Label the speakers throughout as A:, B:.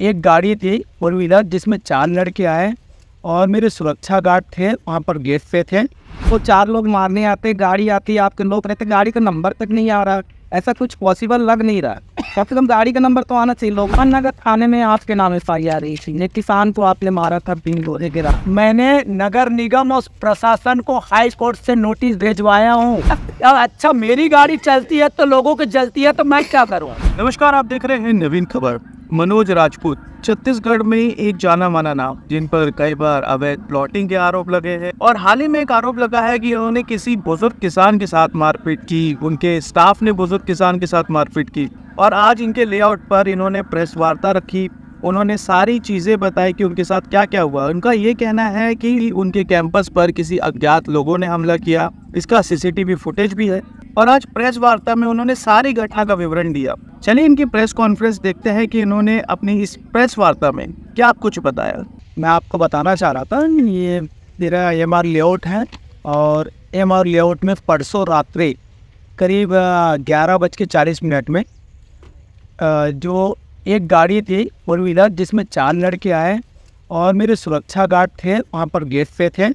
A: एक गाड़ी थी, फोर व्हीलर, जिसमें चार लड़के आए और मेरे सुरक्षा गार्ड थे, वहाँ पर गेट पे थे। तो चार लोग मारने आते, गाड़ी आती, आपके लोग रहते, गाड़ी का नंबर तक नहीं आ रहा। ऐसा कुछ पॉसिबल लग नहीं रहा। कम से कम गाड़ी का नंबर तो आना चाहिए लोग नगर थाने में आपके नाम एफ़ आई आ रही थी किसान को आपने मारा था बिन लोहे गिरा। मैंने नगर निगम और प्रशासन को हाई कोर्ट से नोटिस भेजवाया हूँ। अच्छा मेरी गाड़ी चलती है तो लोगों की जलती है तो मैं क्या करूँ?
B: नमस्कार, आप देख रहे हैं नवीन खबर। मनोज राजपूत, छत्तीसगढ़ में एक जाना माना नाम, जिन पर कई बार अवैध प्लॉटिंग के आरोप लगे हैं और हाल ही में एक आरोप लगा है कि उन्होंने किसी बुज़ुर्ग किसान के साथ मारपीट की, उनके स्टाफ ने बुज़ुर्ग किसान के साथ मारपीट की और आज इनके लेआउट पर इन्होंने प्रेस वार्ता रखी। उन्होंने सारी चीज़ें बताई कि उनके साथ क्या क्या हुआ। उनका ये कहना है कि उनके कैंपस पर किसी अज्ञात लोगों ने हमला किया। इसका सीसीटीवी फुटेज भी है। और आज प्रेस वार्ता में उन्होंने सारी घटना का विवरण दिया। चलिए इनकी प्रेस कॉन्फ्रेंस देखते हैं कि इन्होंने अपनी इस प्रेस वार्ता में क्या कुछ बताया।
A: मैं आपको बताना चाह रहा था, ये मेरा एम आर लेआउट है और एम आर लेआउट में परसों रात्रि करीब ग्यारह बज के चालीस मिनट में जो एक गाड़ी थी, फोर व्हीलर, जिसमें चार लड़के आए और मेरे सुरक्षा गार्ड थे, वहाँ पर गेट पे थे।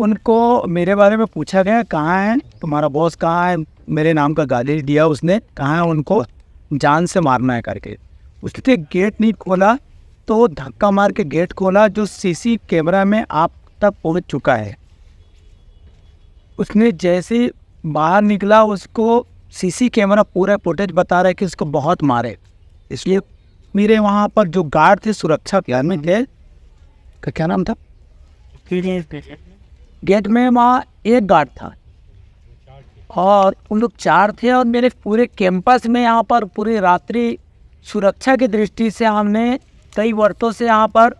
A: उनको मेरे बारे में पूछा गया, कहाँ है? तुम्हारा बॉस कहाँ है? मेरे नाम का गाली दिया उसने। कहाँ है उनको? जान से मारना है, करके। उसने गेट नहीं खोला तो धक्का मार के गेट खोला, जो सीसी कैमरा में आप तक पहुँच चुका है। उसने जैसे बाहर निकला, उसको सीसी कैमरा पूरा फुटेज बता रहा है कि उसको बहुत मारे। इसलिए मेरे वहाँ पर जो गार्ड थे, सुरक्षा में थे, का क्या नाम था? गेट में वहाँ एक गार्ड था। और उन लोग चार थे और मेरे पूरे कैंपस में यहाँ पर पूरी रात्रि सुरक्षा की दृष्टि से हमने कई वर्षों से यहाँ पर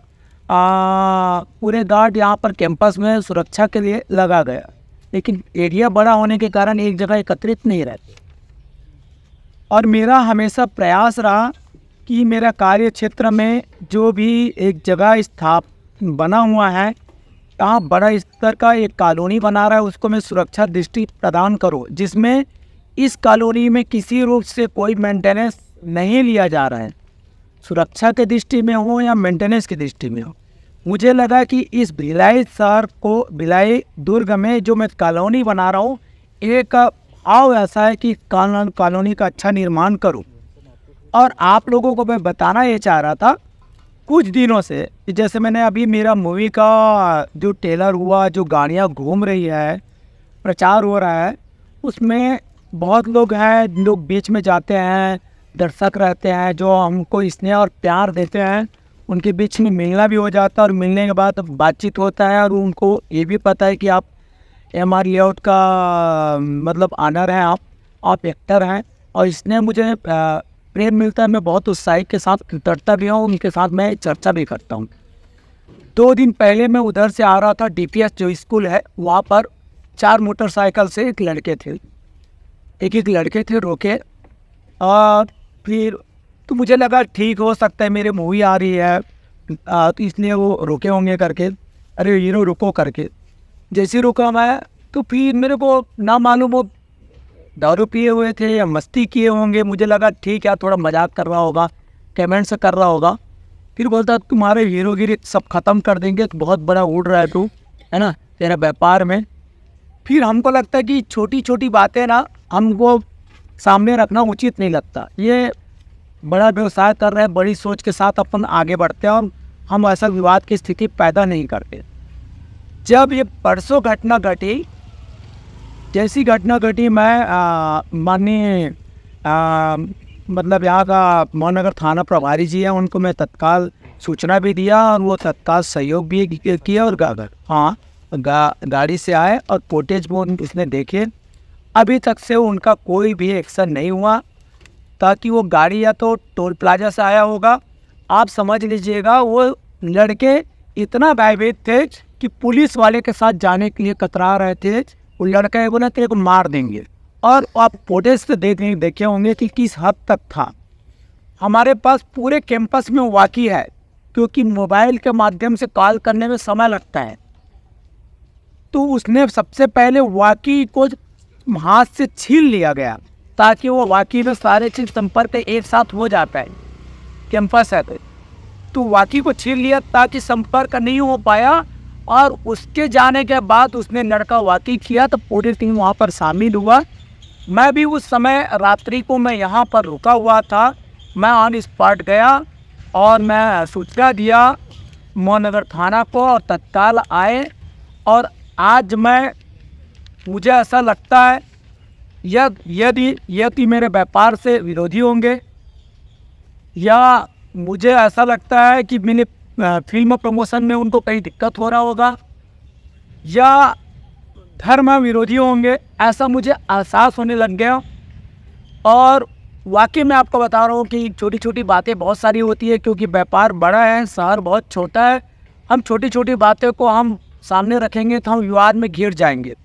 A: आ, पूरे गार्ड यहाँ पर कैंपस में सुरक्षा के लिए लगा गया। लेकिन एरिया बड़ा होने के कारण एक जगह एकत्रित नहीं रहते। और मेरा हमेशा प्रयास रहा कि मेरा कार्य क्षेत्र में जो भी एक जगह स्थाप बना हुआ है कहाँ बड़ा स्तर का एक कॉलोनी बना रहा है, उसको मैं सुरक्षा दृष्टि प्रदान करूँ, जिसमें इस कॉलोनी में किसी रूप से कोई मेंटेनेंस नहीं लिया जा रहा है। सुरक्षा के दृष्टि में हो या मेंटेनेंस की दृष्टि में हो। मुझे लगा कि इस भिलाई शहर को, भिलाई दुर्ग में जो मैं कॉलोनी बना रहा हूँ, एक भाव ऐसा है कि कॉलोनी का अच्छा निर्माण करूँ। और आप लोगों को मैं बताना ये चाह रहा था कुछ दिनों से, जैसे मैंने अभी मेरा मूवी का जो टेलर हुआ, जो गाड़ियाँ घूम रही है, प्रचार हो रहा है, उसमें बहुत लोग हैं, लोग बीच में जाते हैं, दर्शक रहते हैं, जो हमको स्नेह और प्यार देते हैं, उनके बीच में मिलना भी हो जाता है और मिलने के बाद बातचीत होता है और उनको ये भी पता है कि आप एम आर लेआउट का मतलब आनर हैं आप आप एक्टर हैं और इसने मुझे प्रेम मिलता है मैं बहुत उत्साहित के साथ कृतज्ञता भी हूँ उनके साथ मैं चर्चा भी करता हूँ। दो दिन पहले मैं उधर से आ रहा था डीपीएस जो स्कूल है वहाँ पर चार मोटरसाइकिल से एक लड़के थे। एक एक लड़के थे रोके। और फिर तो मुझे लगा ठीक हो सकता है मेरे मूवी आ रही है। आ, तो इसलिए वो रोके होंगे करके। अरे हीरो रुको करके। जैसे रुका मैं तो फिर मेरे को ना मालूम वो दारू पिए हुए थे या मस्ती किए होंगे, मुझे लगा, ठीक है थोड़ा मज़ाक कर रहा होगा कमेंट से कर रहा होगा। फिर बोलता, तुम्हारे हीरोगिरी सब ख़त्म कर देंगे तो बहुत बड़ा उड़ रहा है तू, है ना, तेरा व्यापार में। फिर हमको लगता है कि छोटी छोटी बातें ना, हमको सामने रखना उचित नहीं लगता। ये बड़ा व्यवसाय कर रहे हैं, बड़ी सोच के साथ अपन आगे बढ़ते हैं, और हम ऐसा विवाद की स्थिति पैदा नहीं करते। जब ये परसों घटना घटी जैसी घटना घटी मैं माननीय मतलब यहाँ का महानगर थाना प्रभारी जी हैं उनको मैं तत्काल सूचना भी दिया और वो तत्काल सहयोग भी किया और गा हाँ गा, गाड़ी से आए और फोटेज वो उसने देखे। अभी तक से उनका कोई भी एक्शन नहीं हुआ ताकि वो गाड़ी या तो टोल प्लाजा से आया होगा। आप समझ लीजिएगा वो लड़के इतना भयभीत थे कि पुलिस वाले के साथ जाने के लिए कतरा रहे थे। वो लड़का है बोला तेरे को मार देंगे। और आप फोटेज से देख देखे होंगे कि किस हद तक था। हमारे पास पूरे कैंपस में वाकई है, क्योंकि मोबाइल के माध्यम से कॉल करने में समय लगता है। तो उसने सबसे पहले वाकी को हाथ से छीन लिया गया, ताकि वो वाकई में सारे चीज़ संपर्क एक साथ हो जा पाए कैंपस है तो वाकई को छीन लिया ताकि संपर्क नहीं हो पाया और उसके जाने के बाद उसने लड़का वाकी किया तो पूरी टीम वहाँ पर शामिल हुआ। मैं भी उस समय रात्रि को मैं यहाँ पर रुका हुआ था। मैं ऑन स्पॉट गया और मैं सूचना दिया, मोहनगर थाना को और तत्काल आए और आज मैं, मुझे ऐसा लगता है यद, यदि मेरे व्यापार से विरोधी होंगे, या मुझे ऐसा लगता है कि मैंने फ़िल्म प्रमोशन में उनको कहीं दिक्कत हो रहा होगा? या धर्म विरोधी होंगे? ऐसा मुझे एहसास होने लग गया। और वाकई मैं आपको बता रहा हूँ कि छोटी छोटी बातें बहुत सारी होती है, क्योंकि व्यापार बड़ा है, शहर बहुत छोटा है। हम छोटी छोटी बातें को हम सामने रखेंगे तो हम विवाद में घिर जाएँगे।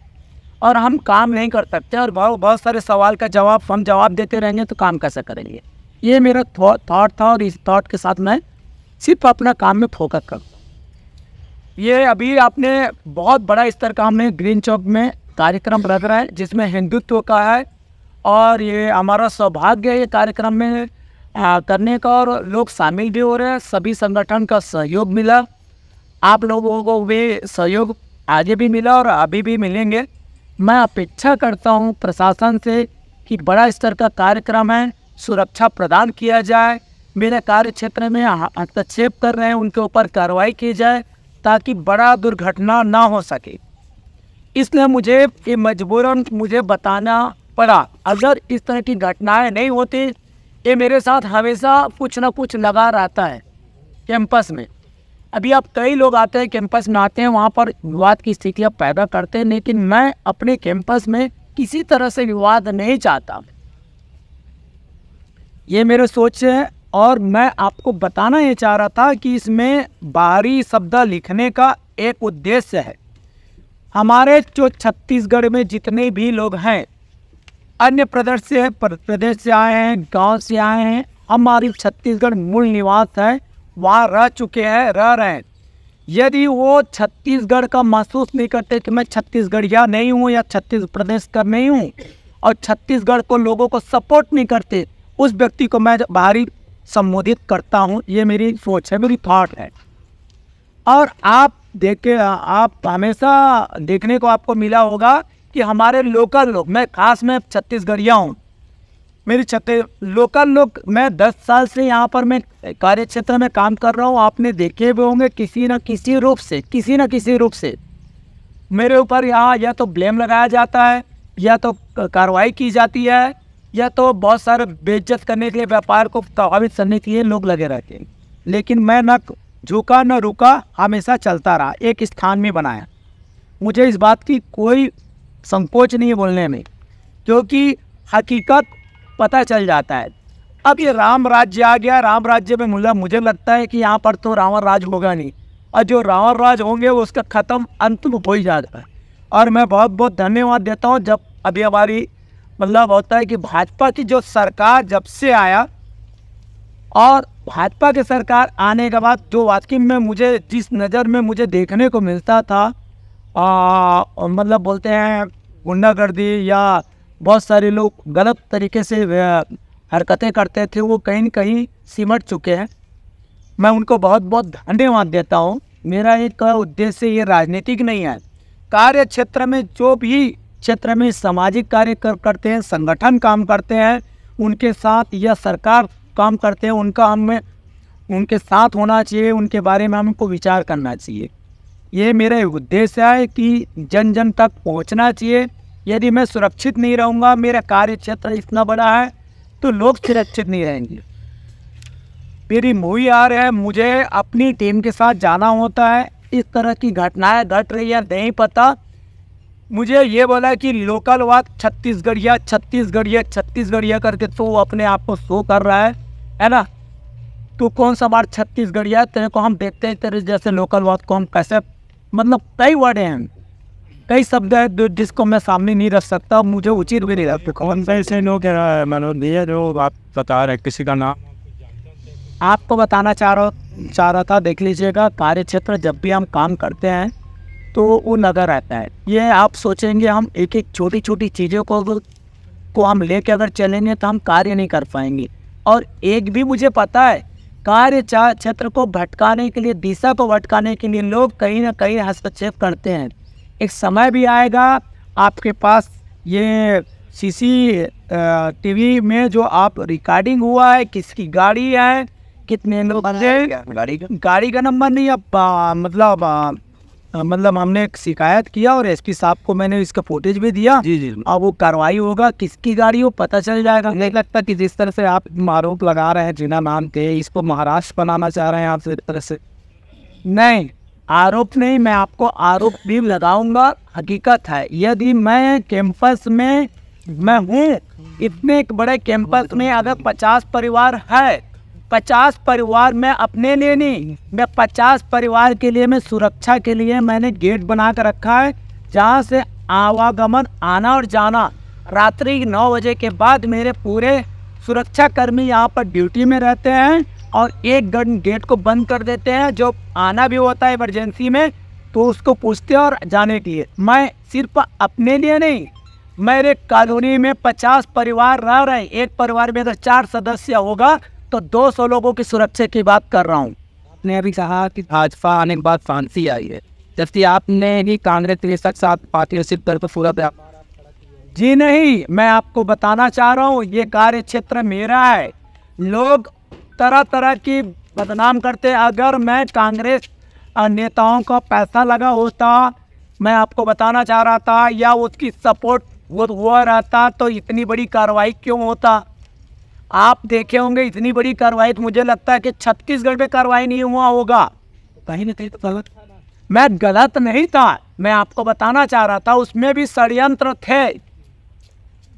A: और हम काम नहीं कर सकते और बहुत बहुत सारे सवाल का जवाब, हम जवाब देते रहेंगे तो काम कैसे करेंगे? ये मेरा थॉट था और इस थॉट के साथ मैं सिर्फ़ अपना काम में फोकस कर। ये अभी आपने बहुत बड़ा स्तर का हमने ग्रीन चौक में कार्यक्रम रख रहा है जिसमें हिंदुत्व का है और ये हमारा सौभाग्य है ये कार्यक्रम में आ, करने का और लोग शामिल भी हो रहे हैं सभी संगठन का सहयोग मिला। आप लोगों को भी सहयोग आगे भी मिला और अभी भी मिलेंगे। मैं अपेक्षा करता हूँ प्रशासन से कि बड़ा स्तर का कार्यक्रम है सुरक्षा प्रदान किया जाए मेरे कार्य क्षेत्र में हस्तक्षेप कर रहे हैं, उनके ऊपर कार्रवाई की जाए ताकि बड़ा दुर्घटना ना हो सके। इसलिए मुझे ये मजबूरन मुझे बताना पड़ा। अगर इस तरह की घटनाएँ नहीं होती, ये मेरे साथ हमेशा कुछ ना कुछ लगा रहता है कैंपस में। अभी आप कई लोग आते हैं, कैंपस में आते हैं, वहाँ पर विवाद की स्थितियाँ पैदा करते हैं, लेकिन मैं अपने कैंपस में किसी तरह से विवाद नहीं चाहता। ये मेरे सोच है और मैं आपको बताना ये चाह रहा था कि इसमें बाहरी शब्द लिखने का एक उद्देश्य है। हमारे जो छत्तीसगढ़ में जितने भी लोग हैं, अन्य प्रदेश से प्रदेश से आए हैं, गाँव से आए हैं, हमारी छत्तीसगढ़ मूल निवास है, वहाँ रह चुके हैं, रह रहे हैं। यदि वो छत्तीसगढ़ का महसूस नहीं करते कि मैं छत्तीसगढ़िया नहीं हूँ या छत्तीस प्रदेश का नहीं हूँ, और छत्तीसगढ़ को लोगों को सपोर्ट नहीं करते, उस व्यक्ति को मैं बाहरी संबोधित करता हूँ, ये मेरी सोच है, मेरी थॉट है। और आप देखे, आप हमेशा देखने को आपको मिला होगा कि हमारे लोकल लोग, मैं खास मैं छत्तीसगढ़िया हूँ, मेरी छत्तीस लोकल लोग, मैं दस साल से यहाँ पर मैं कार्य क्षेत्र में काम कर रहा हूँ, आपने देखे हुए होंगे किसी न किसी रूप से, किसी न किसी रूप से। मेरे ऊपर यहाँ या तो ब्लेम लगाया जाता है, या तो कार्रवाई की जाती है या तो बहुत सारे बेइज्जत करने के लिए, व्यापार को प्रभावित करने के लिए लोग लगे रहते हैं। लेकिन मैं न झुका, न रुका, हमेशा चलता रहा, एक स्थान में बनाया। मुझे इस बात की कोई संकोच नहीं है बोलने में, क्योंकि हकीकत पता चल जाता है। अब ये राम राज्य आ गया, राम राज्य में मुझे मुझे लगता है कि यहाँ पर तो रावण राज होगा नहीं। और जो रावण राज होंगे, वो उसका ख़त्म, अंत में हो ही है। और मैं बहुत बहुत धन्यवाद देता हूँ, जब अभी हमारी मतलब होता है कि भाजपा की जो सरकार जब से आया और भाजपा की सरकार आने के बाद जो वाकई में मुझे जिस नज़र में मुझे देखने को मिलता था आ, मतलब बोलते हैं गुंडागर्दी या बहुत सारे लोग गलत तरीके से हरकतें करते थे वो कहीं न कहीं सिमट चुके हैं। मैं उनको बहुत बहुत धन्यवाद देता हूँ। मेरा एक उद्देश्य ये राजनीतिक नहीं है। कार्य क्षेत्र में जो भी क्षेत्र में सामाजिक कार्य कर, करते हैं संगठन काम करते हैं उनके साथ या सरकार काम करते हैं उनका हमें उनके साथ होना चाहिए उनके बारे में हमको विचार करना चाहिए। ये मेरा उद्देश्य है कि जन जन तक पहुँचना चाहिए। यदि मैं सुरक्षित नहीं रहूँगा मेरा कार्य क्षेत्र इतना बड़ा है तो लोग सुरक्षित नहीं रहेंगे। मेरी मूवी आ रहा है मुझे अपनी टीम के साथ जाना होता है। इस तरह की घटनाएँ घट रही है नहीं पता। मुझे ये बोला कि लोकल वाद छत्तीसगढ़िया छत्तीसगढ़िया छत्तीसगढ़िया करके तो वो अपने आप को शो कर रहा है है ना? तू कौन सा बार छत्तीसगढ़िया तेरे को हम देखते हैं तेरे जैसे लोकल वाद को हम कैसे मतलब कई वर्ड हैं। कई शब्द है जिसको मैं सामने नहीं रख सकता मुझे उचित भी नहीं रखते
C: कौन सा ऐसे लोग हैं, मनोज भैया जो आप बता रहे किसी का नाम?
A: आपको बताना चाह रहा चाह रहा था देख लीजिएगा कार्य क्षेत्र जब भी हम काम करते हैं तो वो नगर रहता है। ये आप सोचेंगे हम एक एक छोटी छोटी चीज़ों को अगर- को हम लेके अगर चलेंगे तो हम कार्य नहीं कर पाएँगे। और एक भी मुझे पता है कार्य क्षेत्र को भटकाने के लिए दिशा को भटकाने के लिए लोग कहीं ना कहीं हस्तक्षेप करते हैं। एक समय भी आएगा आपके पास ये सीसी टीवी में जो आप रिकॉर्डिंग हुआ है किसकी गाड़ी है कितने लोग
B: गाड़ी का
A: गाड़ी का नंबर नहीं अब मतलब मतलब हमने एक शिकायत किया और एसपी साहब को मैंने इसका फुटेज भी दिया।
B: जी जी।
A: अब वो कार्रवाई होगा किसकी गाड़ी हो पता चल जाएगा।
C: नहीं लगता कि जिस तरह से आप आरोप लगा रहे हैं जिना नाम के इसको महाराष्ट्र बनाना चाह रहे हैं आप इस तरह से।
A: नहीं आरोप नहीं मैं आपको आरोप भी लगाऊँगा हकीकत है। यदि मैं कैंपस में मैं हूँ इतने बड़े कैंपस में अगर पचास परिवार है पचास परिवार में अपने लिए नहीं, मैं पचास परिवार के लिए, मैं सुरक्षा के लिए मैंने गेट बना कर रखा है, जहाँ से आवागमन आना और जाना। रात्रि नौ बजे के बाद मेरे पूरे सुरक्षा कर्मी यहाँ पर ड्यूटी में रहते हैं और एक गन गेट को बंद कर देते हैं, जो आना भी होता है इमरजेंसी में तो उसको पूछते हैं और जाने के लिए। मैं सिर्फ़ अपने लिए नहीं, मेरे कॉलोनी में पचास परिवार रह रहे हैं। एक परिवार में अगर चार सदस्य होगा तो 200 लोगों की सुरक्षा की बात कर रहा हूँ।
C: आपने अभी कहा कि भाजपा आने के बाद फांसी आई है। जबकि आपने ही कांग्रेस के साथ साथ पार्टनरशिप करके पूरा व्यापार
A: जी नहीं मैं आपको बताना चाह रहा हूँ ये कार्य क्षेत्र मेरा है। लोग तरह तरह की बदनाम करते अगर मैं कांग्रेस नेताओं का पैसा लगा होता मैं आपको बताना चाह रहा था या उसकी सपोर्ट वो हुआ रहता तो इतनी बड़ी कार्रवाई क्यों होता? आप देखे होंगे इतनी बड़ी कार्रवाई तो मुझे लगता है कि छत्तीसगढ़ में कार्रवाई नहीं हुआ होगा।
C: कहीं ना कहीं तो गलत।
A: मैं गलत नहीं था। मैं आपको बताना चाह रहा था, उसमें भी षडयंत्र थे।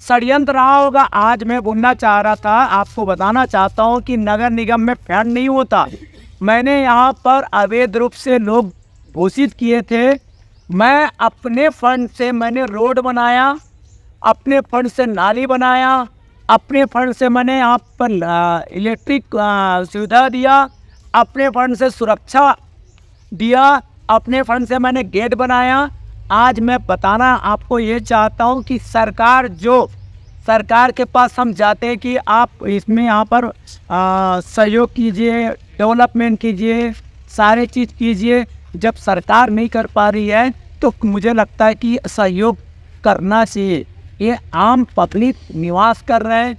A: षडयंत्र रहा होगा, आज मैं बोलना चाह रहा था, आपको बताना चाहता हूँ कि नगर निगम में फंड नहीं होता। मैंने यहाँ पर अवैध रूप से लोग घोषित किए थे। मैं अपने फंड से मैंने रोड बनाया, अपने फंड से नाली बनाया अपने फंड से मैंने आप पर इलेक्ट्रिक सुविधा दिया, अपने फंड से सुरक्षा दिया, अपने फंड से मैंने गेट बनाया। आज मैं बताना आपको ये चाहता हूँ कि सरकार जो, सरकार के पास हम जाते हैं कि आप इसमें यहाँ पर सहयोग कीजिए डेवलपमेंट कीजिए, सारे चीज़ कीजिए। जब सरकार नहीं कर पा रही है तो मुझे लगता है कि सहयोग करना चाहिए। ये आम पब्लिक निवास कर रहे हैं।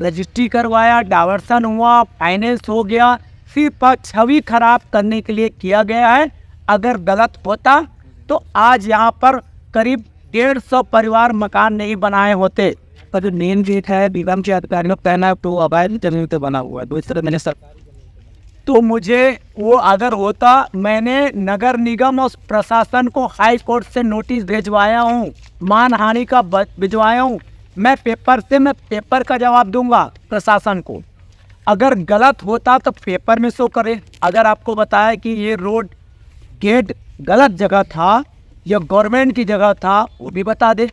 A: रजिस्ट्री करवाया डावर्सन हुआ, फाइनेंस हो गया सिर्फ़ छवि खराब करने के लिए किया गया है। अगर गलत होता तो आज यहाँ पर करीब डेढ़ सौ परिवार मकान नहीं बनाए होते।
C: पर जो मेन गेट है निगम के अधिकारियों का कहना है तो अवैध ज़मीन पे बना हुआ है। तो तरह मैंने सरकार
A: तो मुझे वो अगर होता। मैंने नगर निगम और प्रशासन को हाई कोर्ट से नोटिस भेजवाया हूँ। मानहानि का भिजवाया हूँ। मैं पेपर से, मैं पेपर का जवाब दूँगा प्रशासन को। अगर गलत होता तो पेपर में शो करे। अगर आपको बताया कि ये रोड गेट गलत जगह था या गवर्नमेंट की जगह था, वो भी बता दे।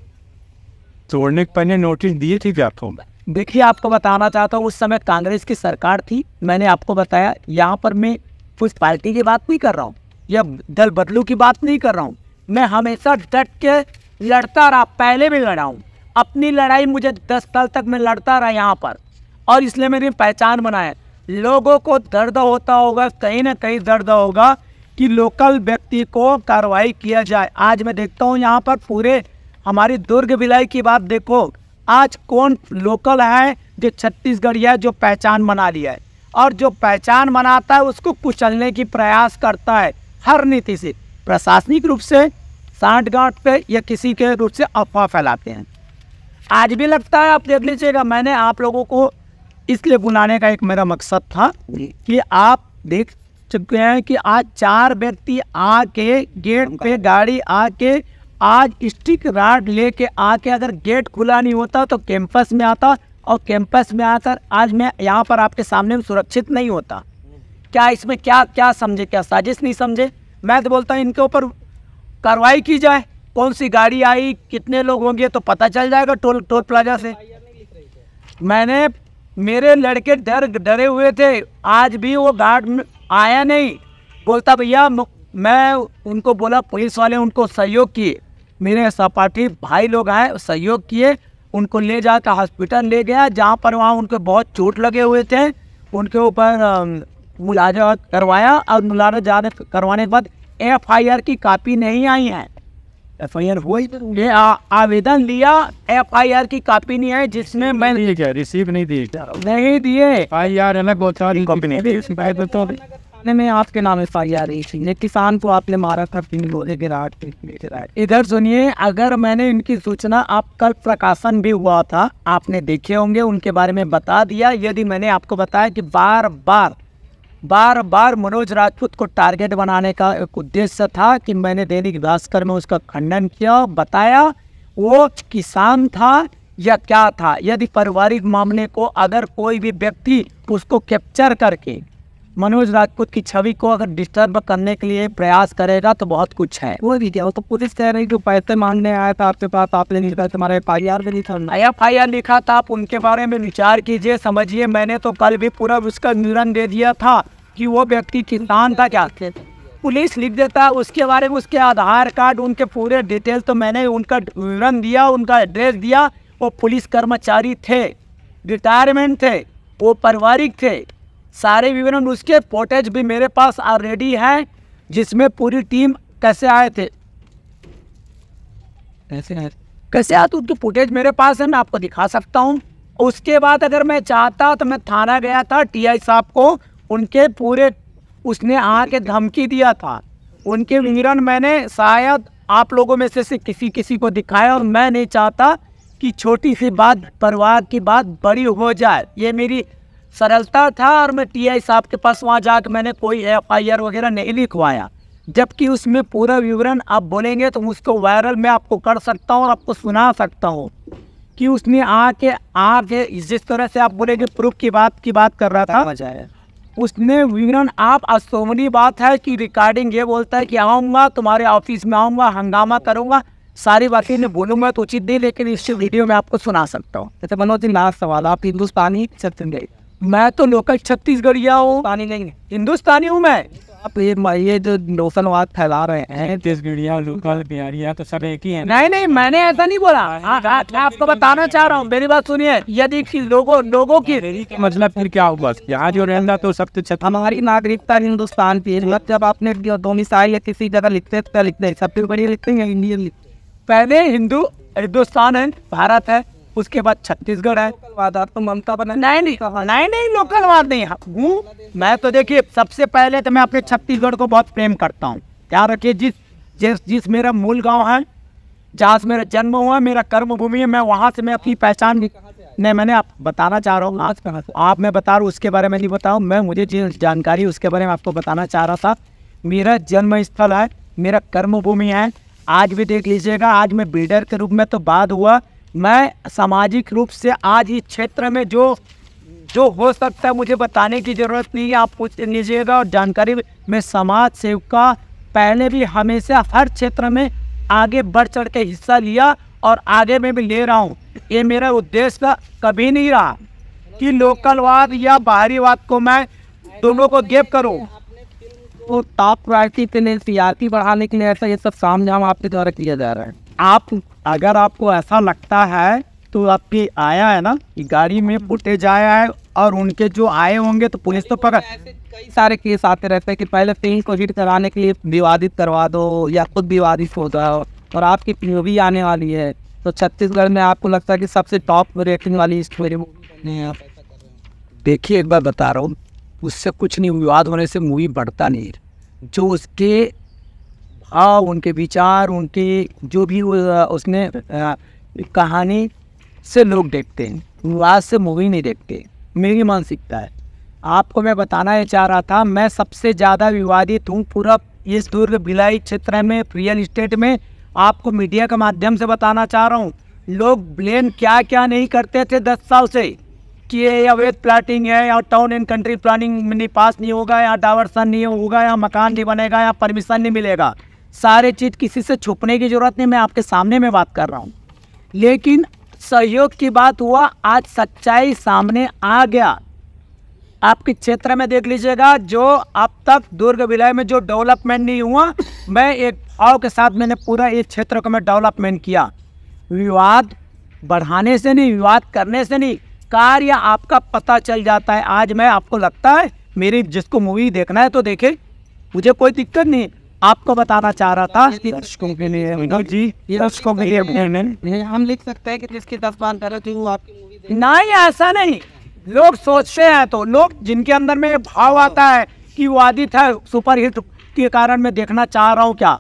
C: तोड़ने के पहले नोटिस दिए थे क्या आपको
A: देखिए, आपको बताना चाहता हूँ, उस समय कांग्रेस की सरकार थी। मैंने आपको बताया, यहाँ पर मैं कुछ पार्टी की बात नहीं कर रहा हूँ, या दल बदलू की बात नहीं कर रहा हूँ। मैं हमेशा डट के लड़ता रहा, पहले भी लड़ा हूँ। अपनी लड़ाई मुझे दस साल तक मैं लड़ता रहा यहाँ पर, और इसलिए मेरी पहचान बनाए लोगों को दर्द होता होगा, कहीं ना कहीं दर्द होगा, कि लोकल व्यक्ति को कार्रवाई किया जाए। आज मैं देखता हूँ यहाँ पर पूरे, हमारी दुर्ग भिलाई की बात देखो आज कौन लोकल है जो छत्तीसगढ़ छत्तीसगढ़िया जो पहचान बना लिया है? और जो पहचान बनाता है उसको कुचलने की प्रयास करता है हर नीति से। प्रशासनिक रूप से सांठ गांठ पे या किसी के रूप से अफवाह फैलाते हैं। आज भी लगता है आप देख लीजिएगा मैंने आप लोगों को इसलिए बुलाने का एक मेरा मकसद था कि आप देख चुके हैं कि आज चार व्यक्ति आके गेट पे गाड़ी आके आज स्टिक राड लेके आके अगर गेट खुला नहीं होता तो कैंपस में आता और कैंपस में आकर आज मैं यहाँ पर आपके सामने सुरक्षित नहीं होता। क्या इसमें क्या क्या समझे, क्या साजिश नहीं समझे? मैं तो बोलता हूँ, इनके ऊपर कार्रवाई की जाए। कौन सी गाड़ी आई, कितने लोग होंगे तो पता चल जाएगा टोल टोल प्लाजा से। मैंने, मेरे लड़के डर, डरे हुए थे। आज भी वो गार्ड आया नहीं। बोलता, भैया मैं उनको बोला, पुलिस वाले उनको सहयोग किए। मेरे सहपाठी भाई लोग आए सहयोग किए उनको ले जाकर हॉस्पिटल ले गया जहाँ पर वहाँ उनको बहुत चोट लगे हुए थे। उनके ऊपर मुलाजा करवाया और मुलाजा जाने करवाने के बाद एफ़ आई आर की कापी नहीं आई है। एफ़ आई आर हुआ ये आवेदन लिया एफ़ आई आर की कापी नहीं आई जिसमें मैं
D: क्या? रिसीव नहीं दिए
A: नहीं दिए।
D: भाई यार अलग होता है। कंपनी
C: थाने में आपके नाम एफ़ आई आर थी ये किसान को आपने मारा था तीन लोहे के राट पे लेके आए।
A: इधर सुनिए, अगर मैंने इनकी सूचना आप कल प्रकाशन भी हुआ था, आपने देखे होंगे, उनके बारे में बता दिया यदि मैंने आपको बताया कि बार बार बार बार मनोज राजपूत को टारगेट बनाने का एक उद्देश्य था कि मैंने दैनिक भास्कर में उसका खंडन किया, बताया, वो किसान था या क्या था यदि पारिवारिक मामले को अगर कोई भी व्यक्ति उसको कैप्चर करके मनोज राजपूत की छवि को अगर डिस्टर्ब करने के लिए प्रयास करेगा तो बहुत कुछ है।
C: वो भी क्या वो तो पुलिस कह रही जो पैसे मांगने आया था आपके पास आपने कहा तुम्हारा एफ़ आई आर भी नहीं था।
A: एफ़ आई आर लिखा था आप उनके बारे में विचार कीजिए समझिए। मैंने तो कल भी पूरा उसका विवरण दे दिया था कि वो व्यक्ति किसान था क्या? पुलिस लिख देता है उसके बारे में उसके आधार कार्ड उनके पूरे डिटेल तो मैंने उनका विवरण दिया उनका एड्रेस दिया। वो पुलिस कर्मचारी थे रिटायरमेंट थे वो पारिवारिक थे। सारे विवरण उसके फोटेज भी मेरे पास ऑलरेडी है जिसमें पूरी टीम कैसे आए थे।
C: ऐसे है
A: कैसे आते उनकी फुटेज मेरे पास है मैं आपको दिखा सकता हूँ। उसके बाद अगर मैं चाहता तो मैं थाना गया था टीआई साहब को। उनके पूरे उसने आके धमकी दिया था। उनके विवरण मैंने शायद आप लोगों में से, से किसी किसी को दिखाया और मैं नहीं चाहता कि छोटी सी बात परिवार की बात बड़ी हो जाए। ये मेरी सरलता था और मैं टीआई साहब के पास वहाँ जाकर मैंने कोई एफआईआर वगैरह नहीं लिखवाया। जबकि उसमें पूरा विवरण आप बोलेंगे तो उसको वायरल मैं आपको कर सकता हूँ और आपको सुना सकता हूँ कि उसने आके आके जिस तरह से आप बोलेंगे प्रूफ की बात की बात कर रहा था उसने विवरण आप असोमनी बात है कि रिकॉर्डिंग ये बोलता है कि आऊँगा तुम्हारे ऑफ़िस में आऊँगा हंगामा करूँगा सारी बातें बोलूँगा तो उचित नहीं लेकिन इस वीडियो में आपको सुना सकता हूँ।
C: जैसे मनोज जी लास्ट सवाल आप हिंदुस्तानी छत्तीसगढ़
A: मैं तो लोकल छत्तीसगढ़िया हूँ
C: पानी नहीं
A: हिंदुस्तानी हूँ मैं।
C: आप ये ये जो नौसनवाद फैला रहे हैं।
D: छत्तीसगढ़िया लोकल बिहारिया तो सब एक ही है।
A: नहीं नहीं मैंने ऐसा नहीं बोला। हाँ, हाँ, मैं आपको बताना चाह रहा हूँ। मेरी बात सुनिए। यदि लोगों लोगों की
D: मतलब फिर क्या हुआ? यहाँ जो रहता तो सब तो
C: हमारी नागरिकता हिंदुस्तान की है। जब आपने डोमिसाइल या किसी जगह लिखते हैं तो लिखते हैं। सबसे बढ़िया लिखते हैं इंडियन लिखते
A: पहले हिंदू हिंदुस्तान है भारत है। उसके बाद छत्तीसगढ़ है।
C: हैं वादा तो ममता बना
A: नहीं नहीं नहीं नहीं लोकलवाद नहीं हूँ। मैं तो देखिए सबसे पहले तो मैं अपने छत्तीसगढ़ को बहुत प्रेम करता हूँ। क्या रखिए जिस जिस जिस मेरा मूल गाँव है जहाँ से मेरा जन्म हुआ मेरा कर्म भूमि है मैं वहाँ से मैं अपनी पहचान भी नहीं मैंने आप बताना चाह रहा हूँ। आज कहाँ से आप मैं बता रहा हूँ उसके बारे में नहीं बताऊँ। मैं मुझे जिस जानकारी उसके बारे में आपको बताना चाह रहा था। मेरा जन्म स्थल है मेरा कर्म भूमि है। आज भी देख लीजिएगा आज मैं बिल्डर के रूप में तो बाद हुआ। मैं सामाजिक रूप से आज इस क्षेत्र में जो जो हो सकता है मुझे बताने की ज़रूरत नहीं है। आप पूछ लीजिएगा और जानकारी मैं समाज सेविका पहले भी हमेशा हर क्षेत्र में आगे बढ़ चढ़ के हिस्सा लिया और आगे मैं भी ले रहा हूँ। ये मेरा उद्देश्य कभी नहीं रहा कि लोकलवाद या बाहरीवाद को मैं दोनों को गेप करूँ।
C: तो टॉप प्रायोरिटी के लिए बढ़ाने के लिए ऐसा ये सब सामने आपके द्वारा किया जा रहा है।
A: आप अगर आपको ऐसा लगता है तो आपकी आया है ना कि गाड़ी में फुटेज आया है और उनके जो आए होंगे तो पुलिस तो पकड़
C: कई सारे केस आते रहते हैं कि पहले फ़िल्म को हिट कराने के लिए विवादित करवा दो या खुद विवादित हो जाओ और आपकी मूवी आने वाली है तो छत्तीसगढ़ में आपको लगता है कि सबसे टॉप रेटिंग वाली स्टोरी मूवी।
A: देखिए एक बार बता रहा हूँ उससे कुछ नहीं विवाद होने से मूवी बढ़ता नहीं जो उसके भाव उनके विचार, उनकी जो भी उसने कहानी से लोग देखते हैं। विवाद से मूवी नहीं देखते। मेरी मानसिकता है। आपको मैं बताना ये चाह रहा था, मैं सबसे ज़्यादा विवादित हूँ पूरा इस दुर्ग भिलाई क्षेत्र में रियल इस्टेट में। आपको मीडिया के माध्यम से बताना चाह रहा हूँ। लोग ब्लेम क्या क्या नहीं करते थे दस साल से? कि ये अवैध प्लाटिंग है, या टाउन एंड कंट्री प्लानिंग नहीं पास नहीं होगा, या डावर्सन नहीं होगा, या मकान नहीं बनेगा, या परमिशन नहीं मिलेगा। सारे चीज़ किसी से छुपने की ज़रूरत नहीं, मैं आपके सामने में बात कर रहा हूँ। लेकिन सहयोग की बात हुआ, आज सच्चाई सामने आ गया। आपके क्षेत्र में देख लीजिएगा, जो अब तक दुर्ग विलय में जो डेवलपमेंट नहीं हुआ, मैं एक भाव के साथ मैंने पूरा इस क्षेत्र को मैं डेवलपमेंट किया। विवाद बढ़ाने से नहीं, विवाद करने से नहीं, कार्य आपका पता चल जाता है। आज मैं आपको लगता है, मेरी जिसको मूवी देखना है तो देखे, मुझे कोई दिक्कत नहीं। आपको बताना चाह रहा था कि
C: दर्शकों के लिए
D: जी दर्शकों के लिए
C: हम लिख सकते हैं कि जिसकी दस बार कर थी वो आपकी
A: नहीं ऐसा नहीं। लोग सोचते हैं तो लोग जिनके अंदर में भाव आता है कि वो आदित है सुपर हिट के कारण मैं देखना चाह रहा हूँ क्या?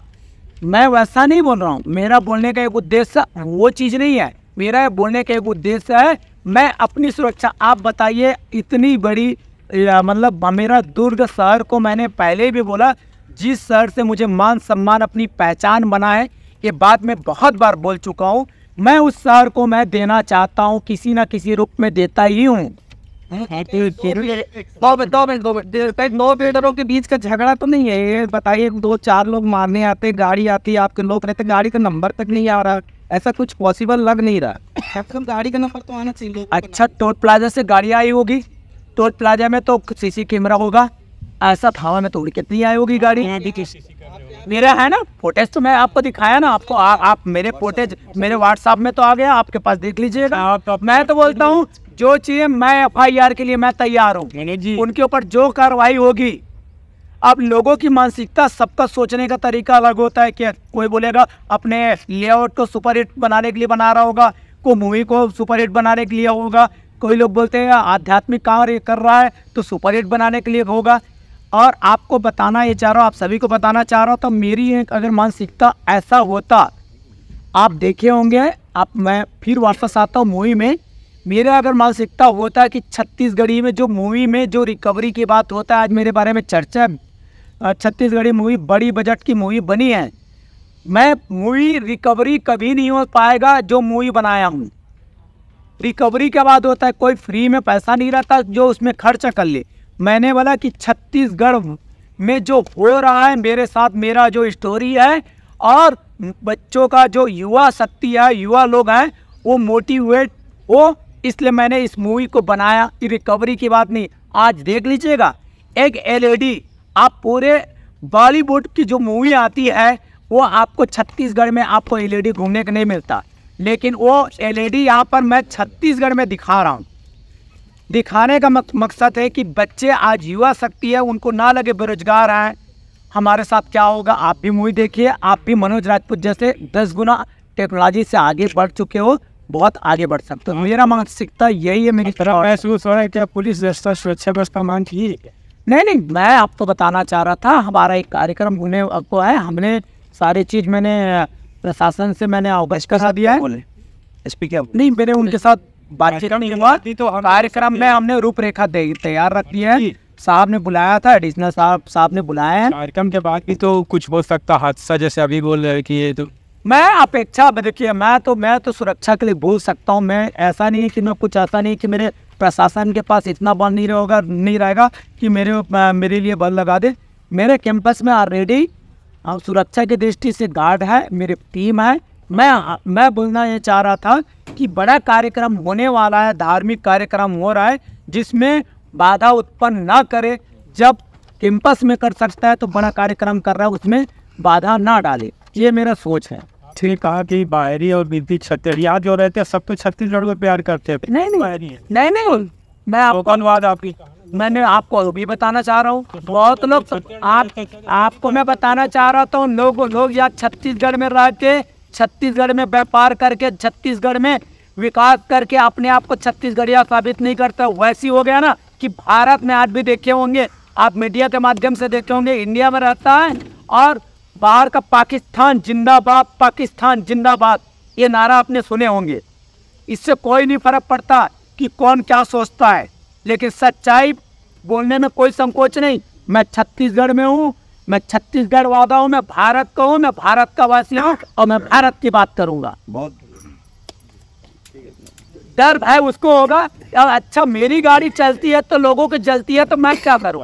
A: मैं वैसा नहीं बोल रहा हूँ। मेरा बोलने का एक उद्देश्य वो चीज़ नहीं है। मेरा बोलने का एक उद्देश्य है मैं अपनी सुरक्षा। आप बताइए इतनी बड़ी मतलब मेरा दुर्ग शहर को मैंने पहले भी बोला जिस शहर से मुझे मान सम्मान अपनी पहचान बना है ये बात मैं बहुत बार बोल चुका हूँ। मैं उस शहर को मैं देना चाहता हूँ किसी ना किसी रूप में देता ही हूँ।
C: दो मिनट दो मिनट दो मिनट नौ बिल्डरों के बीच का झगड़ा तो नहीं है ये बताइए दो चार लोग मारने आते गाड़ी आती है आपके लोग रहते गाड़ी का नंबर तक नहीं आ रहा ऐसा कुछ पॉसिबल लग नहीं रहा। गाड़ी का नंबर तो आना चाहिए
A: अच्छा टोल प्लाजा से गाड़ी आई होगी। टोल प्लाजा में तो सीसी कैमरा होगा। ऐसा हवा में थोड़ी कितनी आई होगी गाड़ी। मेरा है ना फोटेज तो मैं आपको दिखाया ना आपको आ, आप मेरे फोटेज मेरे व्हाट्सएप में तो आ गया आपके पास देख लीजिएगा। मैं तो बोलता हूँ जो चाहिए मैं एफआईआर के लिए मैं तैयार हूँ। उनके ऊपर जो कार्रवाई होगी अब लोगों की मानसिकता सबका सोचने का तरीका अलग होता है कि कोई बोलेगा अपने लेआउट को सुपर हिट बनाने के लिए बना रहा होगा कोई मूवी को सुपर हिट बनाने के लिए होगा कोई लोग बोलते हैं आध्यात्मिक कार्य कर रहा है तो सुपर हिट बनाने के लिए होगा। और आपको बताना ये चाह रहा हूँ, आप सभी को बताना चाह रहा हूँ तो मेरी एक अगर मानसिकता ऐसा होता, आप देखे होंगे, आप, मैं फिर वापस आता हूँ मूवी में, मेरा अगर मानसिकता होता कि छत्तीसगढ़ी में जो मूवी में जो रिकवरी की बात होता है, आज मेरे बारे में चर्चा छत्तीसगढ़ी मूवी, बड़ी बजट की मूवी बनी है, मैं मूवी रिकवरी कभी नहीं हो पाएगा जो मूवी बनाया हूँ। रिकवरी के बाद होता है, कोई फ्री में पैसा नहीं रहता जो उसमें खर्च कर ले। मैंने बोला कि छत्तीसगढ़ में जो हो रहा है, मेरे साथ मेरा जो स्टोरी है और बच्चों का जो युवा शक्ति है, युवा लोग हैं, वो मोटिवेट हो, इसलिए मैंने इस मूवी को बनाया। रिकवरी की बात नहीं, आज देख लीजिएगा। एक एलईडी आप पूरे बॉलीवुड की जो मूवी आती है, वो आपको छत्तीसगढ़ में आपको एलईडी घूमने का नहीं मिलता। लेकिन वो एलईडी यहाँ पर मैं छत्तीसगढ़ में दिखा रहा हूँ। दिखाने का मकसद है कि बच्चे आज युवा शक्ति है उनको ना लगे बेरोजगार हैं। हमारे साथ क्या होगा आप भी मूवी देखिए आप भी मनोज राजपूत जैसे दस गुना टेक्नोलॉजी से आगे बढ़ चुके हो बहुत आगे बढ़ सकते हो। मेरा मानसिकता यही है मेरी
D: तरह महसूस हो रहा है क्या पुलिस व्यवस्था सुरक्षा व्यवस्था मान की
A: नहीं नहीं मैं आपको बताना चाह रहा था हमारा एक कार्यक्रम होने को है हमने सारी चीज़ मैंने प्रशासन से मैंने अवगत करा दिया है।
B: एसपी क्या
A: नहीं मैंने उनके साथ बातचीत नहीं हुआ।
D: तो
A: कार्यक्रम में हमने रूपरेखा तैयार रख दी है। साहब ने बुलाया था एडिशनल साहब साहब ने बुलाया है।
D: कार्यक्रम के बाद भी तो कुछ हो सकता हादसा जैसे अभी बोल रहे कि ये तो
A: मैं अपेक्षा देखिए मैं तो मैं तो सुरक्षा के लिए बोल सकता हूँ। मैं ऐसा नहीं है कि मैं कुछ ऐसा नहीं कि मेरे प्रशासन के पास इतना बल नहीं रहेगा नहीं रहेगा कि मेरे मेरे लिए बल लगा दे। मेरे कैंपस में ऑलरेडी सुरक्षा की दृष्टि से गार्ड है मेरी टीम है। मैं मैं बोलना ये चाह रहा था कि बड़ा कार्यक्रम होने वाला है धार्मिक कार्यक्रम हो रहा है जिसमें बाधा उत्पन्न ना करे। जब कैंपस में कर सकता है तो बड़ा कार्यक्रम कर रहा है उसमें बाधा ना डाले। ये मेरा सोच है।
D: ठीक कहा कि बाहरी और विधि छत्तीसगढ़ जो रहते हैं सब तो छत्तीसगढ़ को प्यार करते हैं।
A: नहीं नहीं।
D: बाहरी है।
A: नहीं नहीं मैं आपको
D: बात आपकी।
A: मैंने आपको भी बताना चाह रहा हूँ। बहुत लोग आप आपको मैं बताना चाह रहा था लोग लोग यहाँ छत्तीसगढ़ में रह के छत्तीसगढ़ में व्यापार करके, छत्तीसगढ़ में विकास करके अपने आप को छत्तीसगढ़िया साबित नहीं करता। वैसी हो गया ना कि भारत में आज भी देखे होंगे, आप मीडिया के माध्यम से देखे होंगे, इंडिया में रहता है और बाहर का पाकिस्तान जिंदाबाद पाकिस्तान जिंदाबाद, ये नारा आपने सुने होंगे। इससे कोई नहीं फ़र्क पड़ता कि कौन क्या सोचता है। लेकिन सच्चाई बोलने में कोई संकोच नहीं। मैं छत्तीसगढ़ में हूँ मैं छत्तीसगढ़ वादा हूँ मैं भारत का हूँ मैं भारत का वासी हूँ और मैं भारत की बात करूँगा।
B: बहुत
A: डर भाई उसको होगा अच्छा मेरी गाड़ी चलती है तो लोगों की जलती है तो मैं क्या करूँ?